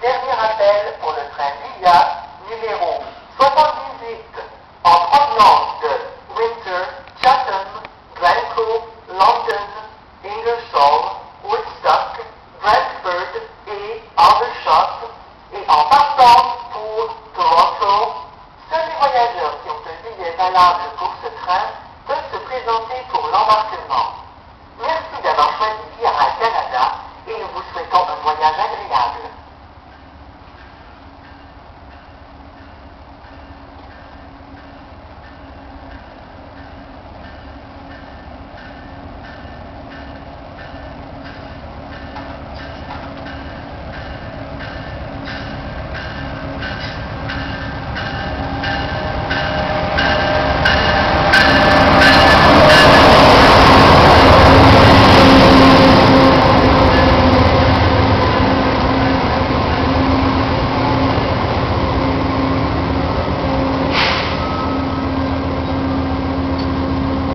Dernier appel pour le train Lilla, numéro 78, en provenance de Winter, Chatham, Glencoe, London, Ingersoll, Woodstock, Brantford et Aldershot, et en partant pour Toronto. Seuls les voyageurs qui ont un billet valable pour ce train peuvent se présenter pour l'embarquement. Merci d'avoir choisi Pierre à Canada et nous vous souhaitons un voyage agréable.